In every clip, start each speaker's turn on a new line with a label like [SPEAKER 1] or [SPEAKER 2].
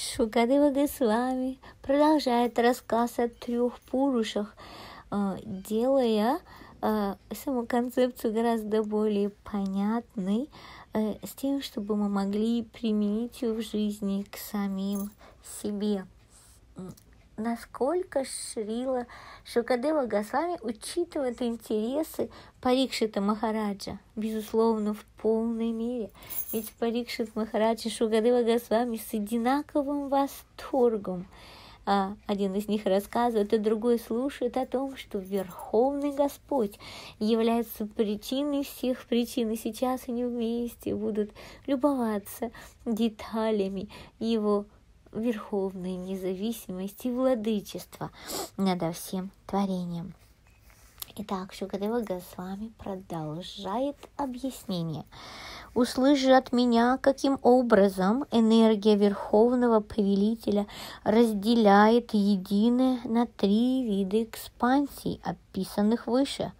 [SPEAKER 1] Шукадева Госвами продолжает рассказ о трех пурушах, э, делая э, саму концепцию гораздо более понятной, э, с тем, чтобы мы могли применить ее в жизни к самим себе насколько Шрила Шукадева Госвами учитывает интересы Парикшита Махараджа? Безусловно, в полной мере. Ведь Парикшит Махараджа и Шукадева Госвами с одинаковым восторгом а один из них рассказывает, а другой слушает о том, что Верховный Господь является причиной всех причин, и сейчас они вместе будут любоваться деталями его верховной независимости и владычества над всем творением. Итак, Шукадева Госвами продолжает объяснение. Услыши от меня, каким образом энергия Верховного Повелителя разделяет единое на три вида экспансий, описанных выше.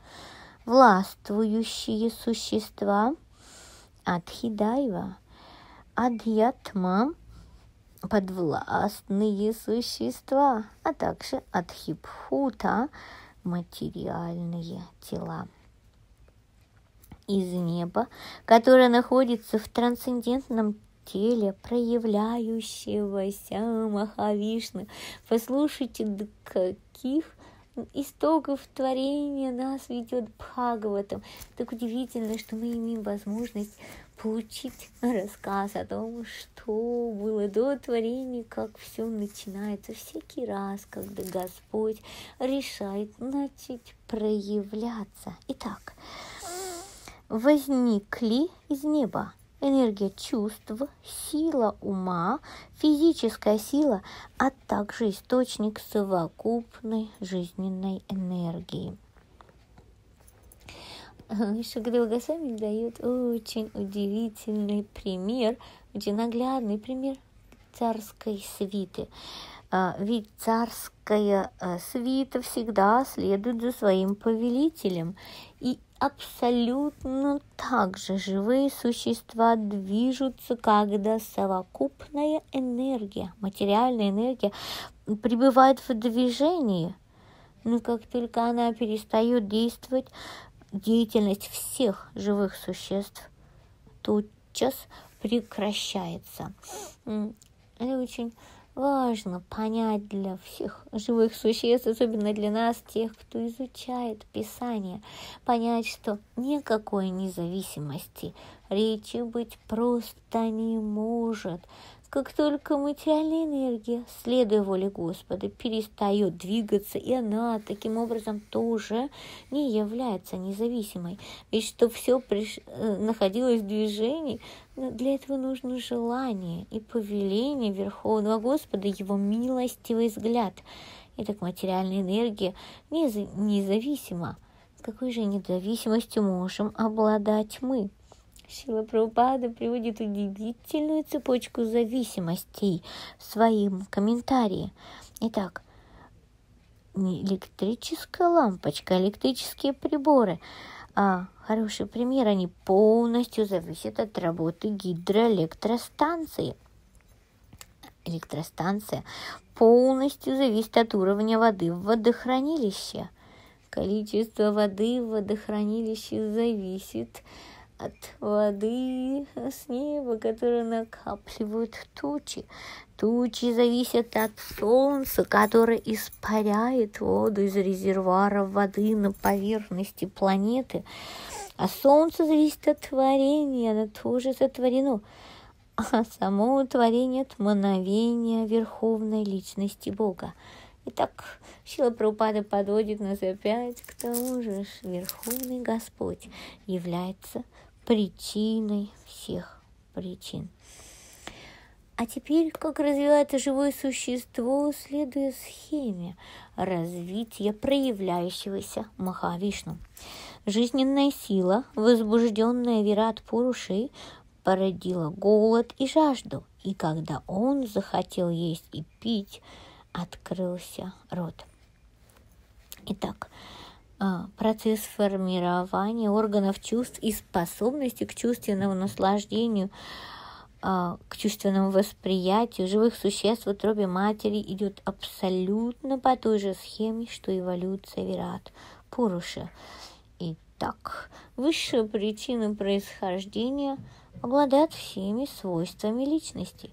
[SPEAKER 1] Властвующие существа Адхидайва, Адьятма подвластные существа, а также от хипхута материальные тела. Из неба, которое находится в трансцендентном теле проявляющегося Махавишны. Послушайте, до каких истоков творения нас ведет Бхагаватам. Так удивительно, что мы имеем возможность получить рассказ о том, что было до творения, как все начинается всякий раз, когда Господь решает начать проявляться. Итак, возникли из неба энергия чувств, сила ума, физическая сила, а также источник совокупной жизненной энергии. Шукадева Госвами дает очень удивительный пример, очень наглядный пример царской свиты. А, ведь царская э, свита всегда следует за своим повелителем. И абсолютно так же живые существа движутся, когда совокупная энергия, материальная энергия пребывает в движении. Но как только она перестает действовать, деятельность всех живых существ тотчас прекращается. Это очень важно понять для всех живых существ, особенно для нас, тех, кто изучает Писание, понять, что никакой независимости речи быть просто не может. Как только материальная энергия, следуя воле Господа, перестает двигаться, и она таким образом тоже не является независимой. Ведь что все приш... Э, находилось в движении, для этого нужно желание и повеление Верховного Господа, Его милостивый взгляд. И так материальная энергия независима. Какой же независимостью можем обладать мы? Шила Прабхупада приводит удивительную цепочку зависимостей в своем комментарии. Итак, электрическая лампочка, электрические приборы, а хороший пример, они полностью зависят от работы гидроэлектростанции. Электростанция полностью зависит от уровня воды в водохранилище. Количество воды в водохранилище зависит от воды с неба, которые накапливают тучи. Тучи зависят от солнца, которое испаряет воду из резервуара воды на поверхности планеты. А солнце зависит от творения, оно тоже сотворено. А само творение от мановения верховной личности Бога. Итак, Сила Прабхупада подводит нас опять к тому же, Верховный Господь является причиной всех причин. А теперь, как развивается живое существо, следуя схеме развития проявляющегося Махавишну. Жизненная сила, возбужденная Вират Пурушей, породила голод и жажду, и когда он захотел есть и пить, открылся рот. Итак, процесс формирования органов чувств и способности к чувственному наслаждению а, к чувственному восприятию живых существ в утробе матери идет абсолютно по той же схеме, что эволюция Вират Пуруша. Итак, высшая причина происхождения обладает всеми свойствами личности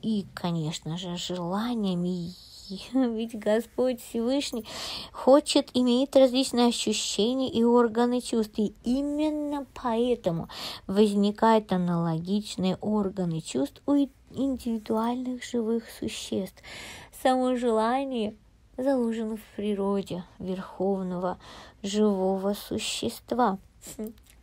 [SPEAKER 1] и, конечно же, желаниями ведь Господь Всевышний хочет, имеет различные ощущения и органы чувств. И именно поэтому возникают аналогичные органы чувств у индивидуальных живых существ. Само желание заложено в природе верховного живого существа.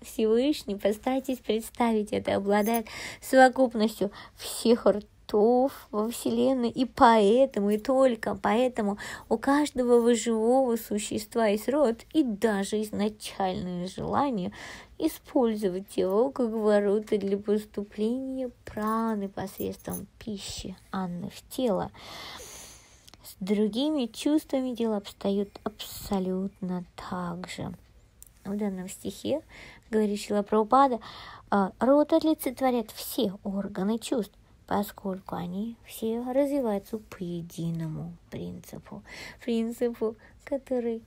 [SPEAKER 1] Всевышний, постарайтесь представить это, обладает совокупностью всех миров во Вселенной, и поэтому, и только поэтому у каждого живого существа есть род и даже изначальное желание использовать его как ворота для поступления праны посредством пищи Анны в тело. С другими чувствами дело обстоит абсолютно так же. В данном стихе, говорит Шила Прабхупада, «А, рот олицетворяет все органы чувств, поскольку они все развиваются по единому принципу, принципу, который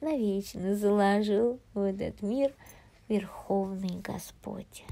[SPEAKER 1] навечно заложил в этот мир Верховный Господь.